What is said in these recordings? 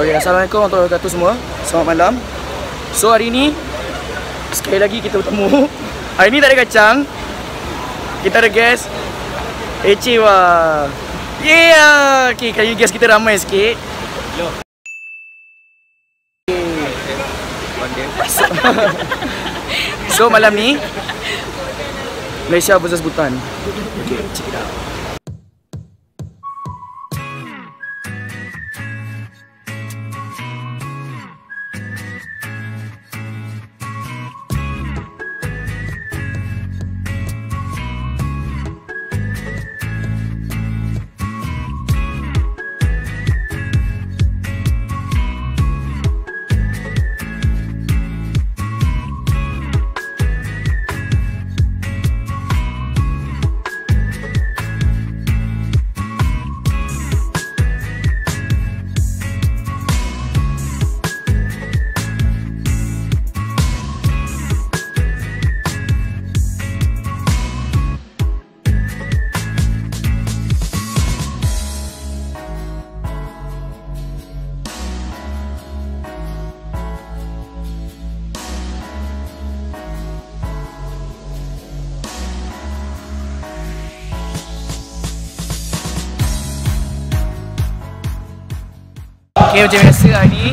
Okay, Assalamualaikum warahmatullahi wabarakatuh semua. Selamat malam. So hari ni Sekali lagi kita bertemu. Hari ni tak ada kacang. Kita ada guest. Ece wah Yeah! Okay, kali ni guest kita ramai sikit. So, so malam ni Malaysia versus Bhutan. Okay, check it out Okay macam biasa hari ni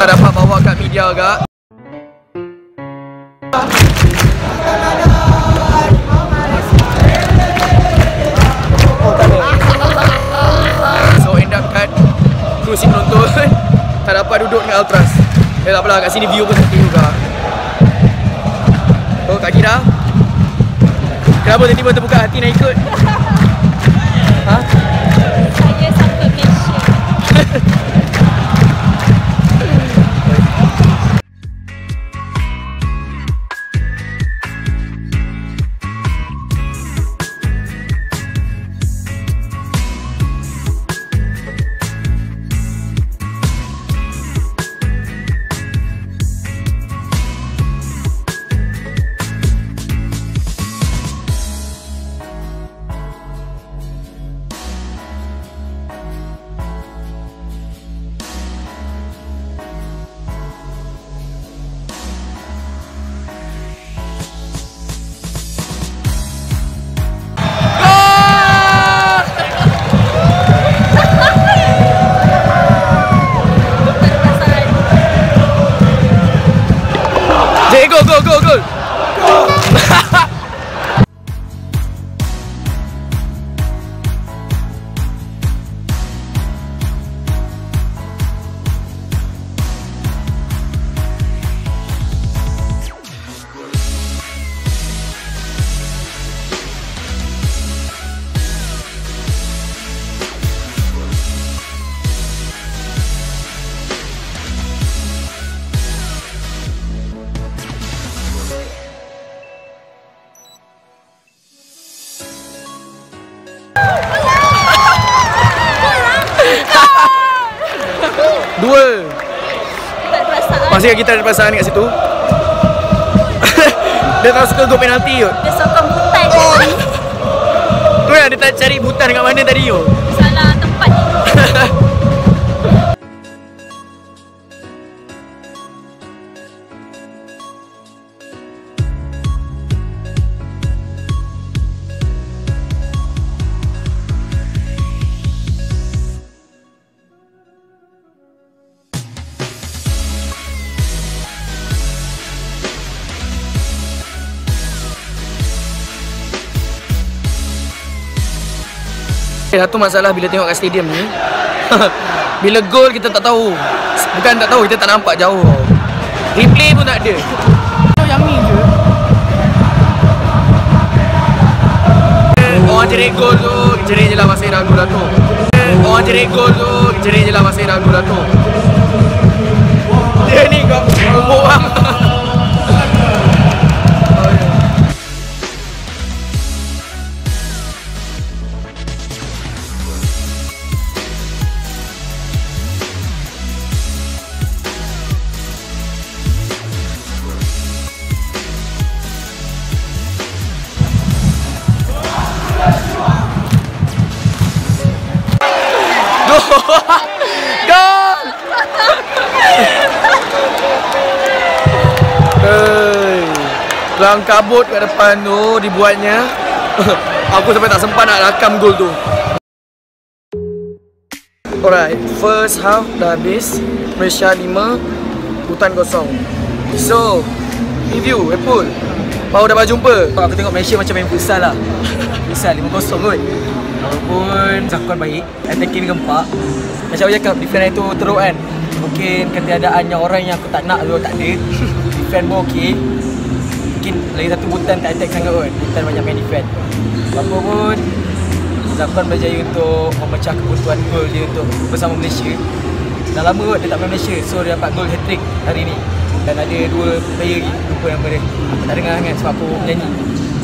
Tak dapat bawa kat media agak. So end up kat Kerusi penonton Tak dapat duduk dengan Ultras Eh tak apalah kat sini view pun sepi juga. Oh Kak Kira Kenapa tiba-tiba terbuka hati nak ikut? Dua. Pastikan kita ada perasaan kat situ. dia tak suka go penalti kot. Dia sokong butai tadi. Tu yang dia tak cari butan kat mana tadi tu. Salah tempat Satu masalah bila tengok kat stadium ni. Bila gol kita tak tahu. Bukan tak tahu, kita tak nampak jauh. Replay pun tak ada. Yang ni je. Orang jerit gol tu, jerit je lah masih ragu tu Orang jerit gol tu, jerit je lah masih ragu tu Dia ni kau umur Yang kabut kat depan tu dibuatnya Aku sampai tak sempat nak rakam gol tu. Alright, first half dah habis. Malaysia 5 Hutan kosong. So, review, Apple. Baru dah berjumpa Aku tengok Malaysia macam main futsal lah. Futsal 5-0 kot. Walaupun Zakon baik Attacking gempak. Macam aku cakap Defend itu teruk kan? Mungkin ketiadaannya orang yang aku tak nak tu tak ada. Defend pun okey Mungkin lagi satu Butan tak attack sangat kot. Butan banyak main defend. Apa pun Zakon berjaya untuk memecah kebutuhan gol dia untuk bersama Malaysia. Dah lama kot dia tak main Malaysia So dia dapat gol hat-trick hari ni. Dan ada dua player lagi Lupa nama dia. Tak dengar sangat sebab aku menyanyi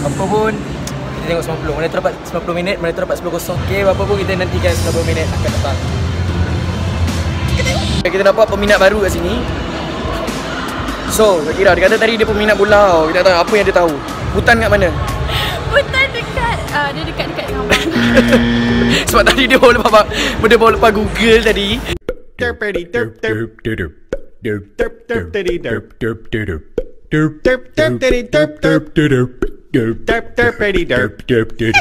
Apa pun Kita tengok 90 Mana tu dapat 90 minit Mana tu dapat 10-0 Okay apa pun kita nantikan 90 minit akan datang. Kita dapat peminat baru kat sini So, kira dia kata tadi dia peminat bola tau Kita tak tahu apa yang dia tahu Hutan kat mana? Butan dekat uh, Dia dekat-dekat dengan abang Sebab tadi dia bawa lepas Dia bawa lepas Google tadi derp derp derp derp derp derp diddy derp derp derp derp derp derp diddy derp derp derp derp derp derpity derp derp derp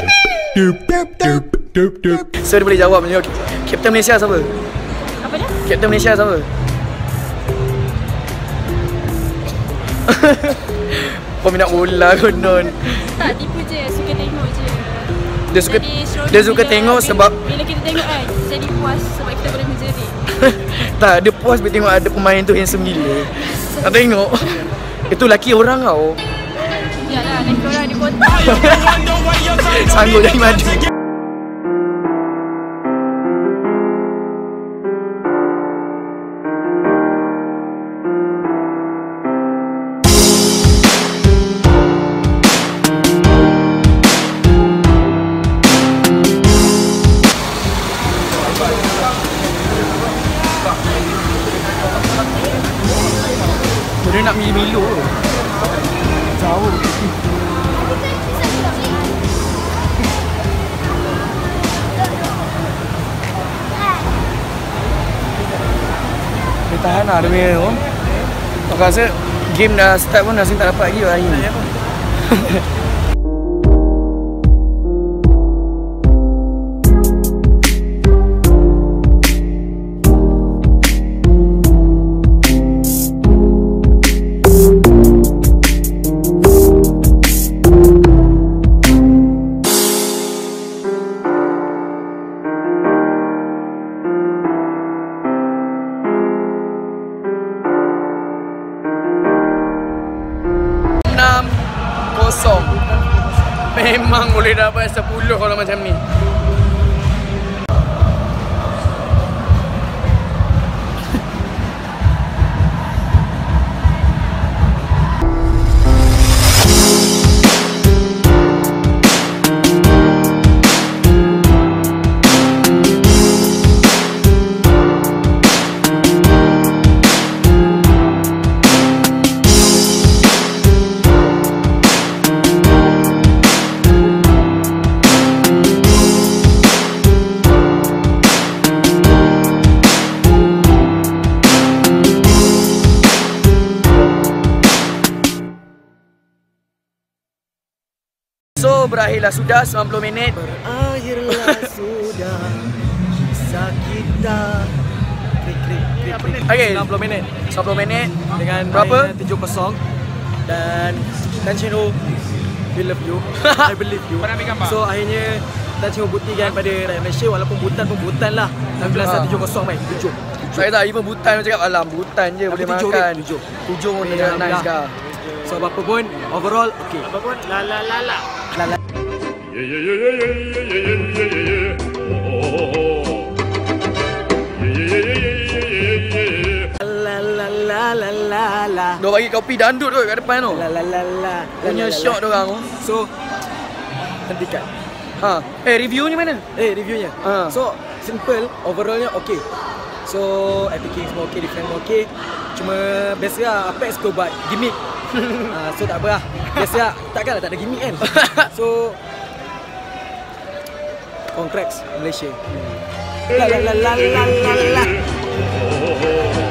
derp derp derp derp derp So dia boleh jawab. Captain Malaysia siapa? Apa dia? Captain Malaysia siapa? Peminat bola konon. Tak tipu je Suka tengok je. Dia suka Jadi, dia suka bila- tengok bila- sebab Bila kita tengok kan Jadi puas Sebab kita boleh menjerit Tak, dia puas bila tengok ada pemain tu handsome gila. Tak tengok. Itu laki orang tau. Yalah Laki orang di kota Sanggup jadi madu Nak milu-milu Jauh. Dia tahan lah punya tu Aku rasa game dah start pun Nasib tak dapat lagi hari ni boleh dapat 10 kalau macam ni So berakhirlah sudah 90 minit. Berakhirlah sudah. Kisah kita. Krik krik krik krik. Okay. 90 minit. 90 minit Dengan Berapa? mainan 7-0 Dan Dan Chino We love you. I believe you. So akhirnya Dan Chino buktikan pada rakyat Malaysia Walaupun Butan pun Butan lah. Dan biasa Ha. 7-0 main 7 Saya tak even butan cakap Alam butan je boleh tujuh, makan. Tujuh. Tujuh pun dah nice Alhamdulillah. kah So apa pun Overall okay Apa pun La la la la La la yeah yeah yeah yeah yeah yeah yeah yeah yeah yeah oh oh oh yeah yeah yeah yeah yeah yeah yeah La la la la la la Dia bagi kopi dandut tu kat depan tu La la la la Punya shot dia orang tu So Hentikan Ha. Eh review ni mana? Eh reviewnya Ha. So simple Overallnya okay So Attacking semua okay Defend semua okay Cuma Biasa lah Apex tu buat Gimmick uh, So tak apa lah Biasa lah Takkanlah tak ada gimmick kan So Congrats Malaysia La la la la la la la oh oh